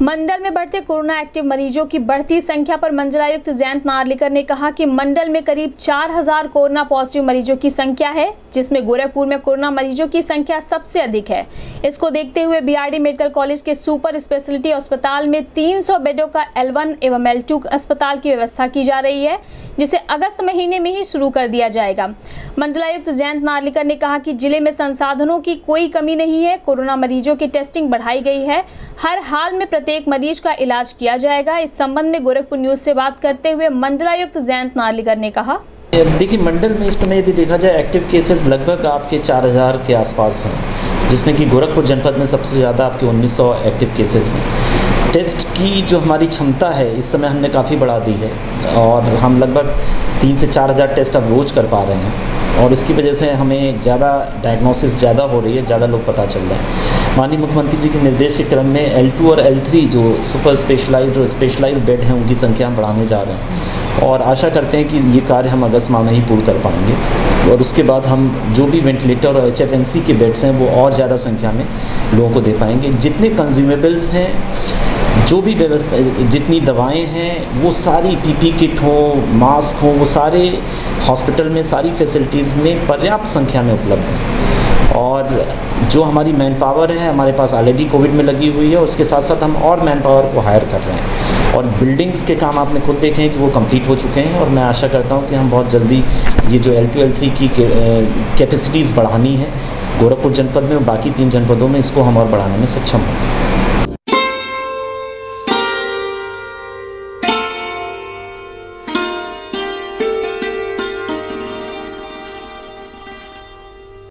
मंडल में बढ़ते corona active मरीजों की बढ़ती संख्या पर मंडलायुक्त जयंत नार्लिकर ने कहा कि मंडल में करीब 4000 कोरोना पॉजिटिव मरीजों की संख्या है, जिसमें गोरखपुर में कोरोना मरीजों की संख्या सबसे अधिक है। इसको देखते हुए बीआरडी मेडिकल कॉलेज के सुपर स्पेशलिटी अस्पताल में 300 बेडों का L1 एवं L2 अस्पताल की व्यवस्था की जा रही है, जिसे अगस्त महीने में ही शुरू कर दिया जाएगा। मंडलायुक्त जयंत नार्लिकर ने कहा कि ज़िले में संसाधनों की कोई कमी नहीं है, कोरोना मरीजों की टेस्टिंग बढ़ाई गई है। हर हाल में प्रत्येक मरीज़ का इलाज किया जाएगा। इस संबंध में गोरखपुर न्यूज़ से बात करते हुए मंडलायुक्त जयंत नार्लिकर ने कहा। देखिए, मंडल में इस समय यदि देखा जाए, एक्टिव केसेस लगभग आपके 4000 के आसपास हैं, जिसमें कि गोरखपुर जनपद में सबसे ज़्यादा आपके 1900 एक्टिव केसेस हैं। टेस्ट की जो हमारी क्षमता है, इस समय हमने काफ़ी बढ़ा दी है, और हम लगभग तीन से चार हज़ार टेस्ट अब रोज़ कर पा रहे हैं। और इसकी वजह से हमें ज़्यादा डायग्नोसिस ज़्यादा हो रही है, ज़्यादा लोग पता चल रहे हैं। माननीय मुख्यमंत्री जी के निर्देश के क्रम में L2 और L3 जो सुपर स्पेशलाइज्ड और स्पेशलाइज्ड बेड हैं, उनकी संख्या हम बढ़ाने जा रहे हैं। और आशा करते हैं कि ये कार्य हम अगस्त माह में ही पूर्ण कर पाएँगे। और उसके बाद हम जो भी वेंटिलेटर और एचएफएनसी के बेड्स हैं, वो और ज़्यादा संख्या में लोगों को दे पाएँगे। जितने कंज्यूमेबल्स हैं जो भी व्यवस्था, जितनी दवाएँ हैं, वो सारी पीपी किट हो, मास्क हो, वो सारे हॉस्पिटल में, सारी फैसिलिटीज़ में पर्याप्त संख्या में उपलब्ध हैं। और जो हमारी मैन पावर है, हमारे पास ऑलरेडी कोविड में लगी हुई है, उसके साथ साथ हम और मैन पावर को हायर कर रहे हैं। और बिल्डिंग्स के काम आपने खुद देखे हैं कि वो कंप्लीट हो चुके हैं, और मैं आशा करता हूँ कि हम बहुत जल्दी ये जो एल टू एल थ्री की कैपेसिटीज़ बढ़ानी है, गोरखपुर जनपद में और बाकी तीन जनपदों में इसको हम और बढ़ाने में सक्षम होंगे।